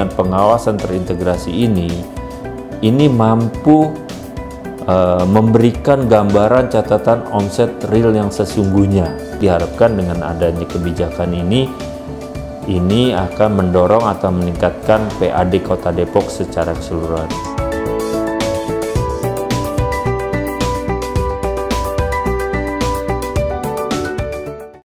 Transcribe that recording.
Dengan pengawasan terintegrasi ini ini mampu uh, memberikan gambaran catatan omset real yang sesungguhnya. Diharapkan dengan adanya kebijakan ini ini akan mendorong atau meningkatkan PAD Kota Depok secara keseluruhan.